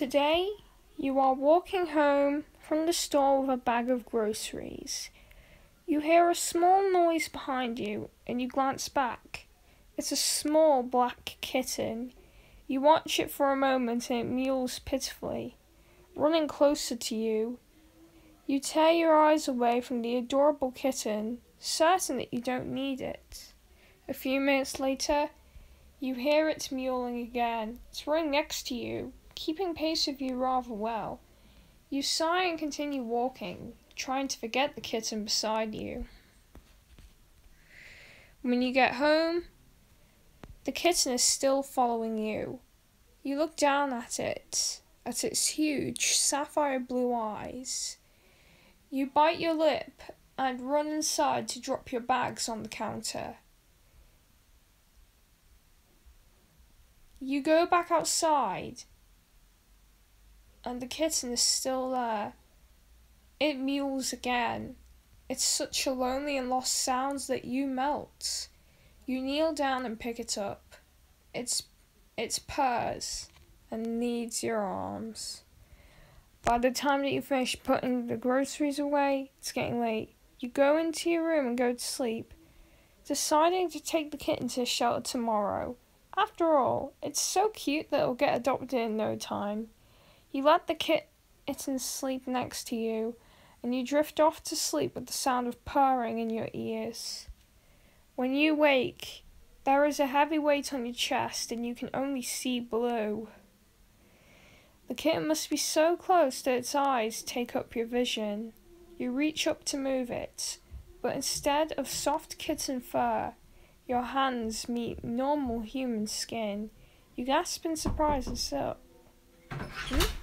Today, you are walking home from the store with a bag of groceries. You hear a small noise behind you and you glance back. It's a small black kitten. You watch it for a moment and it mews pitifully, running closer to you. You tear your eyes away from the adorable kitten, certain that you don't need it. A few minutes later, you hear it mewing again. It's right next to you, keeping pace with you rather well. You sigh and continue walking, trying to forget the kitten beside you. When you get home, the kitten is still following you. You look down at it, at its huge sapphire blue eyes. You bite your lip and run inside to drop your bags on the counter. You go back outside and the kitten is still there. It mews again. It's such a lonely and lost sound that you melt. You kneel down and pick it up. It's it's purrs and kneads your arms. By the time that you finish putting the groceries away, it's getting late. You go into your room and go to sleep, deciding to take the kitten to a shelter tomorrow. After all, it's so cute that it'll get adopted in no time. You let the kitten sleep next to you, and you drift off to sleep with the sound of purring in your ears. When you wake, there is a heavy weight on your chest, and you can only see blue. The kitten must be so close that its eyes take up your vision. You reach up to move it, but instead of soft kitten fur, your hands meet normal human skin. You gasp in surprise and sit up. Hmm?